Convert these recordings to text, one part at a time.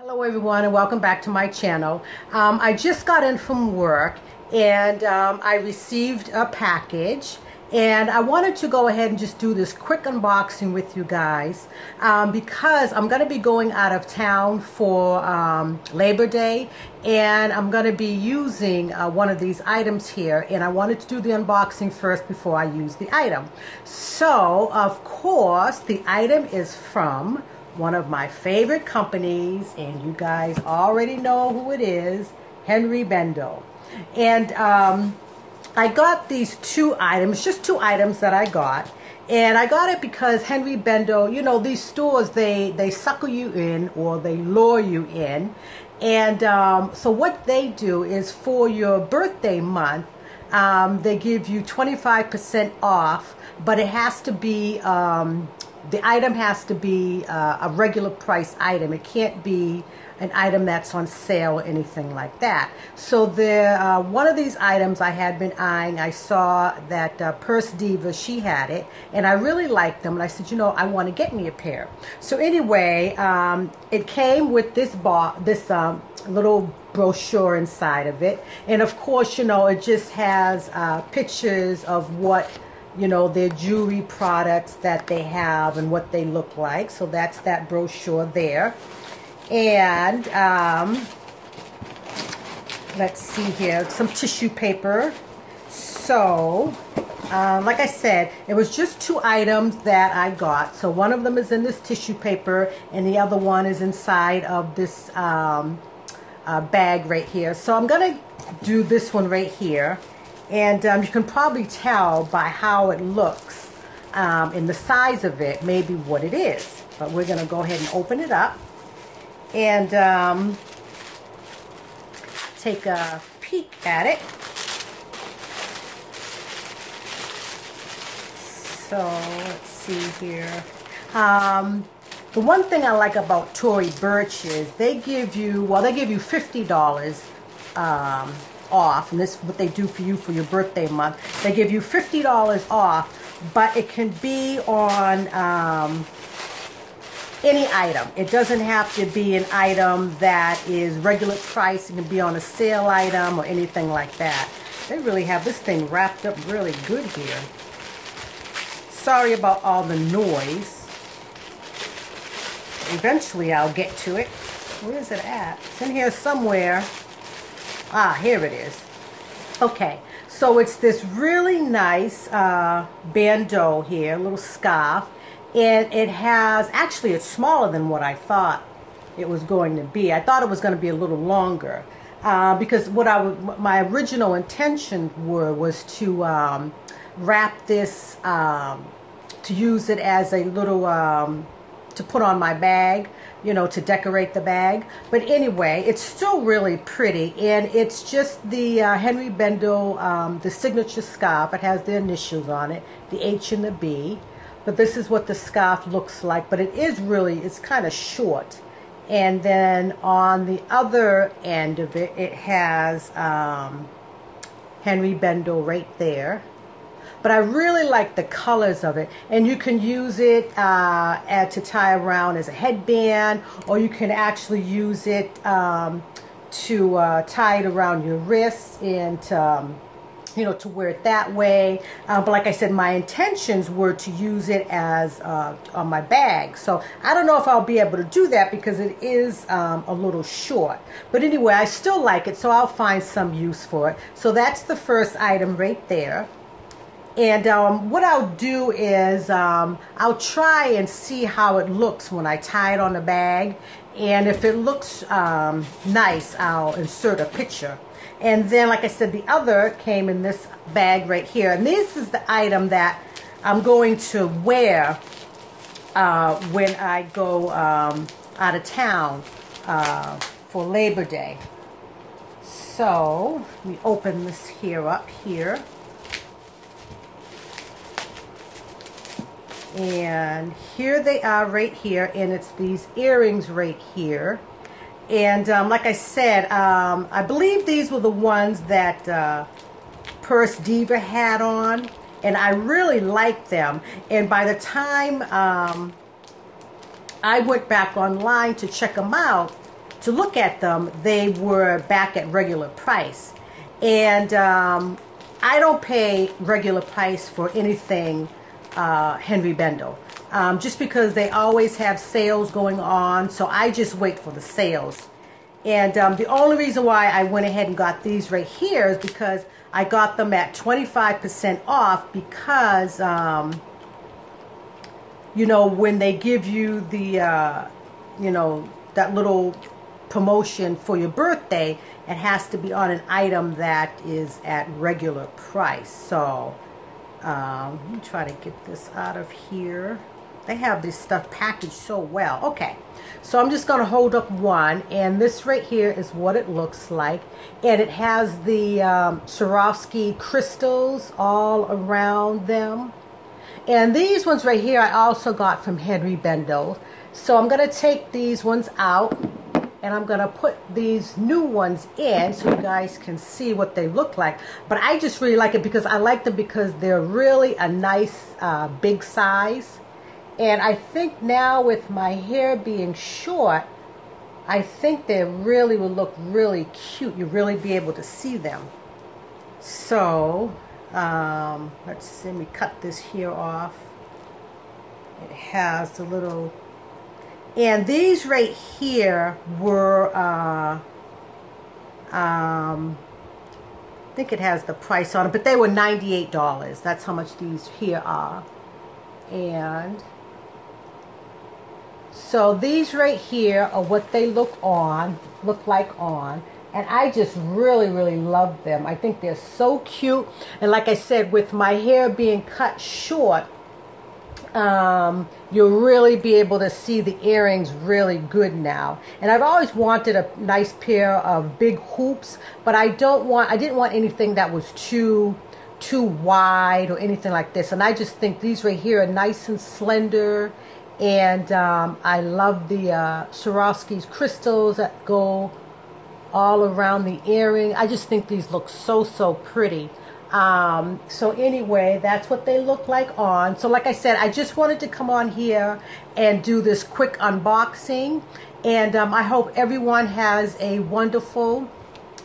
Hello everyone and welcome back to my channel. Um, I just got in from work and um, I received a package and I wanted to go ahead and just do this quick unboxing with you guys um, because I'm going to be going out of town for um, Labor Day and I'm going to be using uh, one of these items here and I wanted to do the unboxing first before I use the item. So of course the item is from one of my favorite companies and you guys already know who it is, Henri Bendel. And um, I got these two items, just two items that I got. And I got it because Henri Bendel, you know, these stores, they, they suckle you in or they lure you in. And um, so what they do is for your birthday month, um, they give you 25% off, but it has to be, um, the item has to be uh, a regular price item. It can't be an item that's on sale or anything like that. So the uh, one of these items I had been eyeing, I saw that uh, Purse Diva, she had it, and I really liked them. And I said, you know, I want to get me a pair. So anyway, um, it came with this bar, this um, little brochure inside of it. And of course, you know, it just has uh, pictures of what you know, their jewelry products that they have and what they look like. So that's that brochure there. And um, let's see here, some tissue paper. So, uh, like I said, it was just two items that I got. So one of them is in this tissue paper and the other one is inside of this um, uh, bag right here. So I'm going to do this one right here. And um, you can probably tell by how it looks um, and the size of it, maybe what it is. But we're going to go ahead and open it up and um, take a peek at it. So let's see here. Um, the one thing I like about Tory Burch is they give you, well, they give you $50 um, off, and this is what they do for you for your birthday month. They give you $50 off, but it can be on um, any item. It doesn't have to be an item that is regular price. It can be on a sale item or anything like that. They really have this thing wrapped up really good here. Sorry about all the noise. Eventually I'll get to it. Where is it at? It's in here somewhere. Ah, here it is. Okay, so it's this really nice uh, bandeau here, a little scarf. And it has, actually it's smaller than what I thought it was going to be. I thought it was going to be a little longer. Uh, because what I my original intention were was to um, wrap this, um, to use it as a little, um, to put on my bag you know, to decorate the bag. But anyway, it's still really pretty. And it's just the uh, Henri Bendel, um, the signature scarf. It has the initials on it, the H and the B. But this is what the scarf looks like. But it is really, it's kind of short. And then on the other end of it, it has um, Henri Bendel right there but I really like the colors of it. And you can use it uh, to tie around as a headband, or you can actually use it um, to uh, tie it around your wrists and um, you know, to wear it that way. Uh, but like I said, my intentions were to use it as uh, on my bag. So I don't know if I'll be able to do that because it is um, a little short. But anyway, I still like it, so I'll find some use for it. So that's the first item right there. And um, what I'll do is um, I'll try and see how it looks when I tie it on the bag. And if it looks um, nice, I'll insert a picture. And then, like I said, the other came in this bag right here. And this is the item that I'm going to wear uh, when I go um, out of town uh, for Labor Day. So, we open this here up here. And here they are right here and it's these earrings right here and um, like I said um, I believe these were the ones that uh, Purse Diva had on and I really liked them and by the time um, I went back online to check them out to look at them, they were back at regular price. And um, I don't pay regular price for anything uh, Henri Bendel. Um, just because they always have sales going on, so I just wait for the sales. And um, the only reason why I went ahead and got these right here is because I got them at 25% off because, um, you know, when they give you the, uh, you know, that little promotion for your birthday, it has to be on an item that is at regular price. So, um, try to get this out of here. They have this stuff packaged so well. Okay, so I'm just going to hold up one, and this right here is what it looks like. And it has the um, Swarovski crystals all around them. And these ones right here I also got from Henri Bendel. So I'm going to take these ones out and I'm going to put these new ones in so you guys can see what they look like. But I just really like it because I like them because they're really a nice uh, big size. And I think now with my hair being short, I think they really will look really cute. You really be able to see them. So, um, let's see, let me cut this here off. It has a little and these right here were, uh, um, I think it has the price on it, but they were $98. That's how much these here are. And so these right here are what they look on, look like on. And I just really, really love them. I think they're so cute. And like I said, with my hair being cut short, um, you'll really be able to see the earrings really good now. And I've always wanted a nice pair of big hoops, but I don't want, I didn't want anything that was too, too wide or anything like this. And I just think these right here are nice and slender. And um, I love the uh, Swarovski's crystals that go all around the earring. I just think these look so, so pretty. Um, so anyway, that's what they look like on. So like I said, I just wanted to come on here and do this quick unboxing. And um, I hope everyone has a wonderful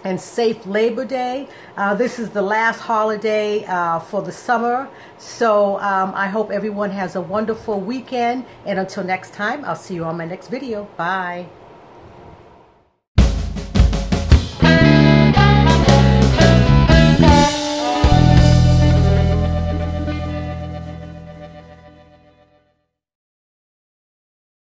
and safe Labor Day. Uh, this is the last holiday uh, for the summer. So um, I hope everyone has a wonderful weekend. And until next time, I'll see you on my next video. Bye.